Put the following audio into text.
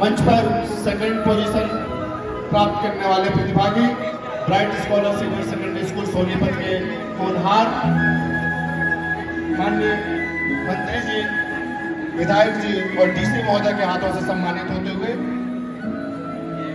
मंच पर second position प्राप्त करने वाले प्रतिभागी bright scholar senior secondary school Sonipat के होनहार माननीय मंत्री जी, विधायक जी और डीसी महोदय के हाथों से सम्मानित होते हुए